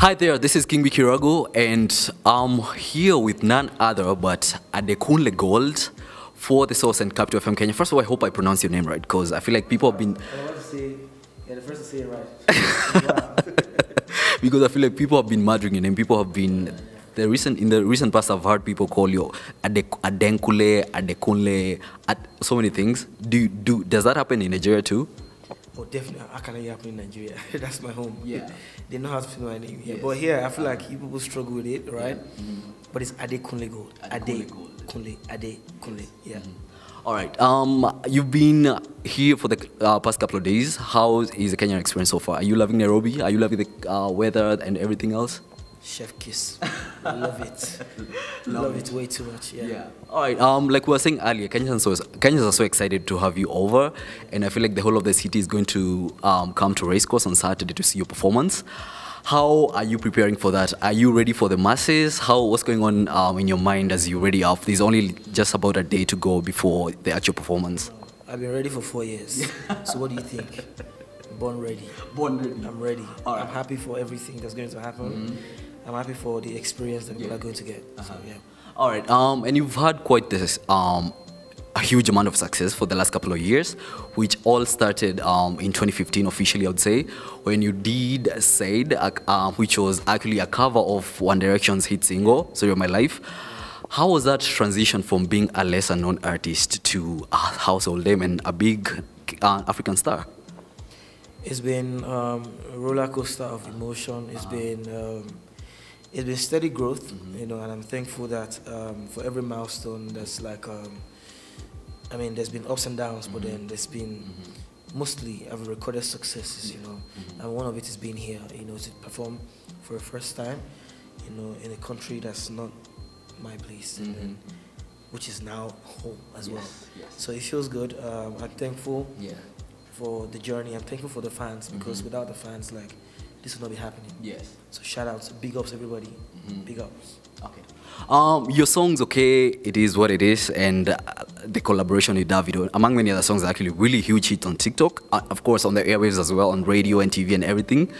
Hi there, this is King Bikirago, and I'm here with none other but Adekunle Gold for the Sauce and Capital FM Kenya. First of all, I hope I pronounce your name right because I feel like people have been I want to say, yeah, the first to say it right. because I feel like people have been murdering your name. People have been the recent in the recent past. I've heard people call you Ade, Adenkule, Adekunle, Ad, so many things. Do do does that happen in Nigeria too? Oh, definitely. How can I happen in Nigeria? That's my home. Yeah. they know how to spell my name. Yeah. Yes. But here, I feel like you people struggle with it, right? But it's Ade Kunle Gold. Ade. Kunle. Ade Kunle. Yeah. All right. Um, you've been here for the uh, past couple of days. How is the Kenyan experience so far? Are you loving Nairobi? Are you loving the uh, weather and everything else? Chef kiss. Love it. Love, it way too much. Yeah. yeah. All right. Um, like we were saying earlier, Kenyans are, so, Kenyans are so excited to have you over, and I feel like the whole of the city is going to um, come to Racecourse on Saturday to see your performance. How are you preparing for that? Are you ready for the masses? How what's going on um, in your mind as you're ready up? There's only just about a day to go before the actual performance. I've been ready for four years. so what do you think? Born ready. Born ready. I'm ready. Right. I'm happy for everything that's going to happen. I'm happy for the experience that people are going to get. So yeah. All right. Um, and you've had quite this um, a huge amount of success for the last couple of years, which all started um, in 2015 officially, I would say, when you did Sade, uh, uh, which was actually a cover of One Direction's hit single, "Story of My Life." How was that transition from being a lesser known artist to a household name and a big uh, African star? It's been um, a roller coaster of emotion. It's been um, it's been steady growth, you know, and I'm thankful that um, for every milestone, there's like, um, I mean, there's been ups and downs, but then there's been mostly I've recorded successes, you know, and one of it is being here, you know, to perform for the first time, you know, in a country that's not my place, and then, which is now home as well. yes. So it feels good. Um, I'm thankful Yeah. for the journey. I'm thankful for the fans because without the fans, like this would not be happening. Yes. So shout outs, big ups everybody, big ups. Okay. Um, your song's okay. It is what it is, and uh, the collaboration with Davido, among many other songs, are actually really huge hit on TikTok. Uh, of course, on the airwaves as well, on radio and TV and everything.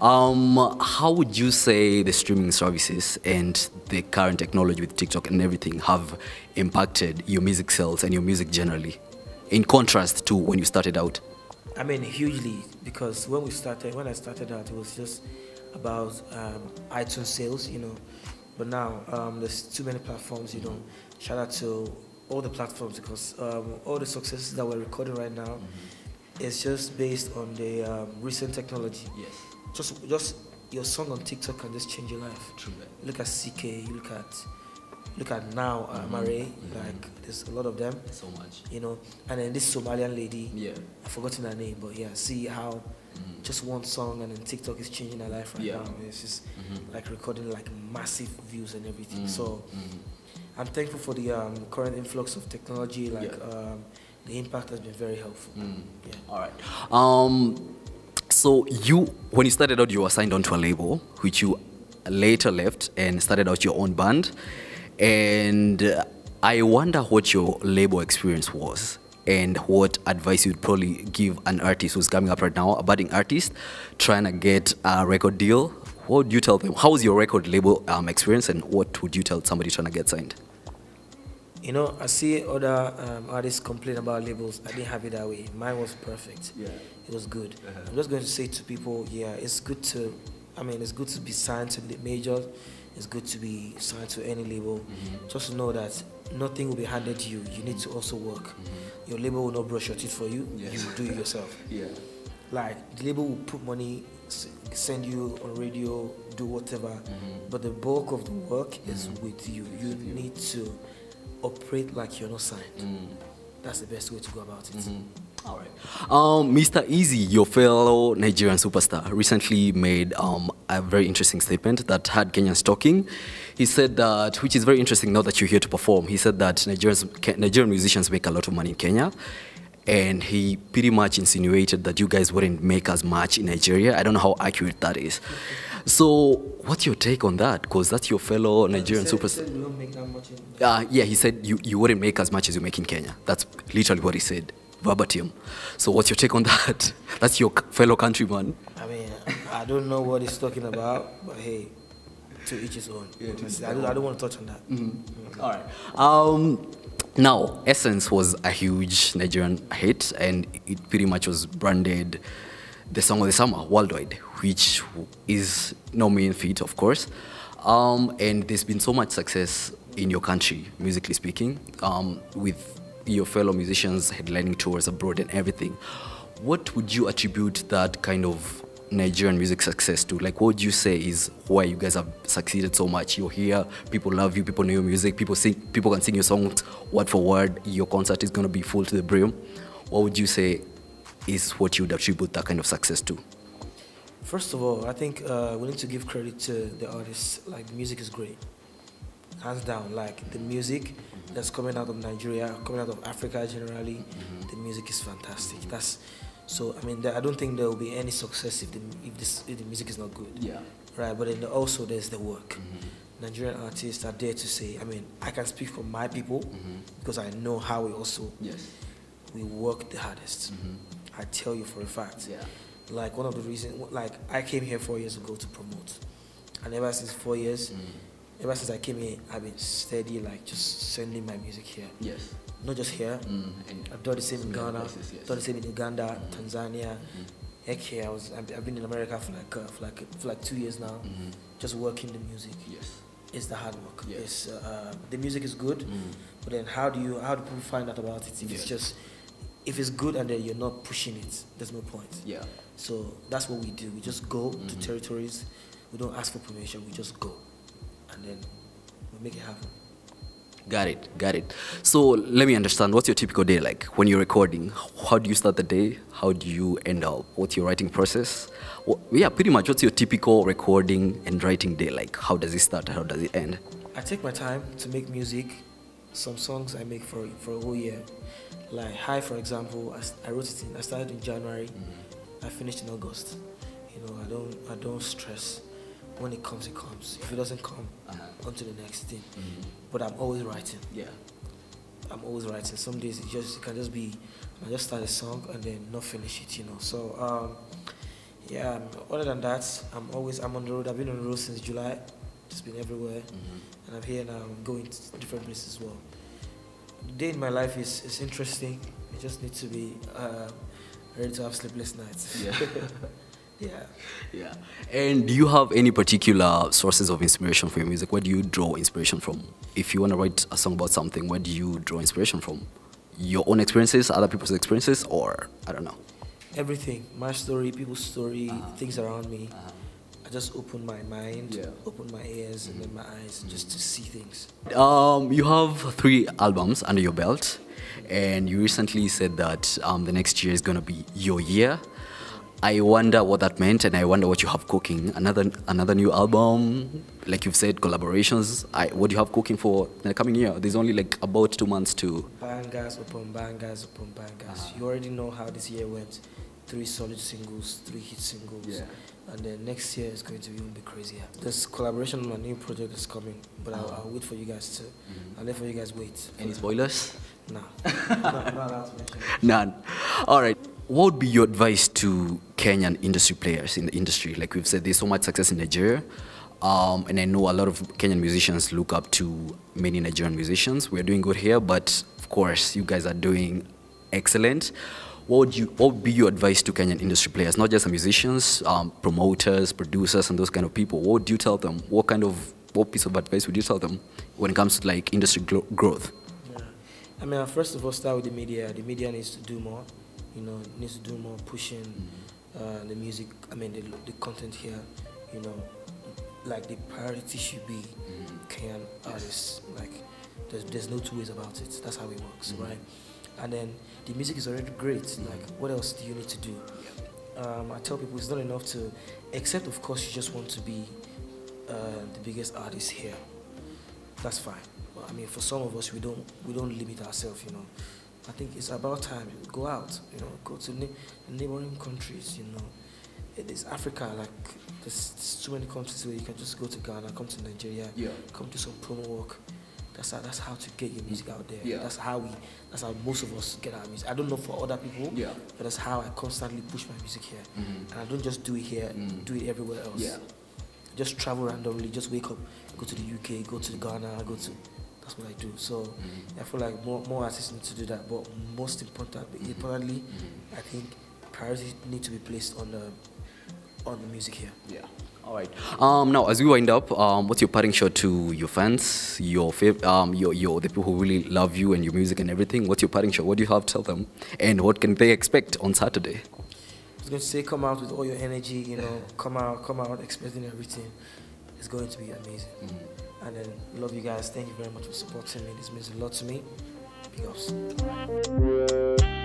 Um, how would you say the streaming services and the current technology with TikTok and everything have impacted your music sales and your music generally, in contrast to when you started out? I mean, hugely because when we started, when I started out, it was just about um, iTunes sales, you know. But now um, there's too many platforms, you know. Shout out to all the platforms because um, all the successes that we're recording right now is just based on the um, recent technology. Yes. Just, just your song on TikTok can just change your life. True. Look at CKay. Look at, look at now uh, Mare. Like there's a lot of them, So much. you know. And then this Somalian lady. Yeah. I've forgotten her name, but yeah, see how just one song and then TikTok is changing her life right Yeah. now. It's just like recording like massive views and everything. So I'm thankful for the um, current influx of technology. Like Yeah. um, the impact has been very helpful. Yeah. All right. Um, so you, when you started out, you were signed onto a label, which you later left and started out your own band. And uh, I wonder what your label experience was and what advice you'd probably give an artist who's coming up right now, a budding artist, trying to get a record deal. What would you tell them? How was your record label um, experience, and what would you tell somebody trying to get signed? You know, I see other um, artists complain about labels. I didn't have it that way. Mine was perfect. Yeah. It was good. I'm just going to say to people, yeah, it's good to, I mean, it's good to be signed to the majors. It's good to be signed to any label. Mm-hmm. Just to know that nothing will be handed to you. You need to also work. Mm-hmm. Your label will not brush your teeth for you. Yes. You will do it yourself. Yeah. Like the label will put money, send you on radio, do whatever. Mm-hmm. But the bulk of the work is with you. You need to operate like you're not signed. Mm. That's the best way to go about it. All right. Um, Mr. Eazi, your fellow Nigerian superstar, recently made um, a very interesting statement that had Kenyans talking. He said that, which is very interesting now that you're here to perform, he said that Nigerians, Nigerian musicians make a lot of money in Kenya. And he pretty much insinuated that you guys wouldn't make as much in Nigeria. I don't know how accurate that is. So, what's your take on that? Because that's your fellow Nigerian superstar. said we don't make that much in- Uh, yeah, he said you, you wouldn't make as much as you make in Kenya. That's literally what he said, verbatim. So what's your take on that? That's your fellow countryman. I mean, I, don't know what he's talking about, but hey, to each his own. Yeah, I, don't, I don't want to touch on that. Mm-hmm. All right. Um, now, Essence was a huge Nigerian hit, and it pretty much was branded the song of the summer worldwide, which is no mean feat, of course. Um, and there's been so much success in your country, musically speaking, um, with your fellow musicians headlining tours abroad and everything. What would you attribute that kind of Nigerian music success to? Like, what would you say is why you guys have succeeded so much? You're here, people love you, people know your music, people sing, people can sing your songs word for word. Your concert is gonna be full to the brim. What would you say is what you would attribute that kind of success to? First of all, I think uh, we need to give credit to the artists. Like, the music is great, hands down. Like, the music that's coming out of Nigeria, coming out of Africa generally, mm-hmm. the music is fantastic. That's so. I mean, I don't think there will be any success if the if, this, if the music is not good. Yeah. Right, but then also there's the work. Mm-hmm. Nigerian artists are there to say. I mean, I can speak for my people mm-hmm. because I know how we also yes. we work the hardest. I tell you for a fact. Yeah. Like one of the reasons, like I came here four years ago to promote, and ever since four years, mm. Ever since I came here, I've been steady, like just sending my music here. Yes. Not just here. Mm. I've done the same in Ghana, places, yes. done the same in Uganda, mm. Tanzania. Mm-hmm. Heck here, I was. I've been in America for like uh, for like for like two years now, mm-hmm. just working the music. Yes. It's the hard work. Yes. It's, uh, the music is good, mm. but then how do you how do people find out about it if yes. it's just if it's good and then you're not pushing it, there's no point. Yeah. So that's what we do. We just go mm-hmm. to territories. We don't ask for permission. We just go, and then we'll make it happen. Got it, got it. So let me understand. What's your typical day like when you're recording? How do you start the day? How do you end up? What's your writing process? Well, yeah, pretty much. What's your typical recording and writing day like? How does it start? How does it end? I take my time to make music. Some songs I make for for a whole year. Like High, for example, I, I wrote it in. I started in January. Mm-hmm. I finished in August. You know, I don't I don't stress. When it comes, it comes. If it doesn't come, uh-huh. on to the next thing. Mm-hmm. But I'm always writing. Yeah. I'm always writing. Some days it just it can just be I just start a song and then not finish it. You know. So um, yeah. Other than that, I'm always I'm on the road. I've been on the road since July. Just been everywhere, mm-hmm. and I'm here now. I'm going to different places as well day in my life is, is interesting. I just need to be uh, ready to have sleepless nights. Yeah. yeah. Yeah. And do you have any particular sources of inspiration for your music? Where do you draw inspiration from? If you want to write a song about something, where do you draw inspiration from? Your own experiences, other people's experiences, or I don't know? Everything. My story, people's story, uh-huh. things around me. Uh-huh I just open my mind, yeah. open my ears, and then my eyes just to see things. Um, you have three albums under your belt, and you recently said that um, the next year is going to be your year. I wonder what that meant, and I wonder what you have cooking. Another another new album, like you've said, collaborations. I, what do you have cooking for the coming year? There's only like about two months to. Bangers upon bangers upon bangers. Uh-huh. You already know how this year went. Three solid singles, three hit singles. Yeah and then next year is going to even be crazier. This collaboration on my new project is coming, but I'll, I'll wait for you guys to. Mm-hmm. I'll let for you guys wait. Any spoilers? No. no, None. All right. What would be your advice to Kenyan industry players in the industry? Like we've said, there's so much success in Nigeria. Um, and I know a lot of Kenyan musicians look up to many Nigerian musicians. We're doing good here, but of course, you guys are doing excellent what would you what would be your advice to Kenyan industry players, not just musicians, um, promoters, producers, and those kind of people? What would you tell them? What kind of what piece of advice would you tell them when it comes to like industry growth? Yeah. I mean, first of all, start with the media. The media needs to do more. You know, needs to do more pushing mm-hmm. uh, the music. I mean, the, the content here. You know, like the priority should be mm-hmm. Kenyan artists. Like, there's there's no two ways about it. That's how it works, mm-hmm. right? And then the music is already great. Like, what else do you need to do? Um, I tell people it's not enough to, except of course you just want to be uh, the biggest artist here. That's fine. But I mean, for some of us, we don't we don't limit ourselves. You know, I think it's about time you go out. You know, go to ne- neighboring countries. You know, it is Africa. Like, there's, there's too many countries where you can just go to Ghana, come to Nigeria, yeah. come do some promo work That's how, that's how to get your music out there. Yeah. That's how we. That's how most of us get our music. I don't know for other people. Yeah. But that's how I constantly push my music here, Mhm. and I don't just do it here. Mm. Do it everywhere else. Yeah. Just travel randomly. Just wake up, go to the UK, go to Ghana, go to. That's what I do. So Mhm. I feel like more more artists need to do that. But most important, importantly, I think priority need to be placed on the on the music here. Yeah. All right. Um, now, as we wind up, um, what's your parting shot to your fans, your fav- um, your your the people who really love you and your music and everything? What's your parting shot? What do you have to tell them, and what can they expect on Saturday? I was going to say, come out with all your energy. You know, come out, come out, expecting everything. It's going to be amazing. And then love you guys. Thank you very much for supporting me. This means a lot to me. Big.